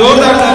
toda a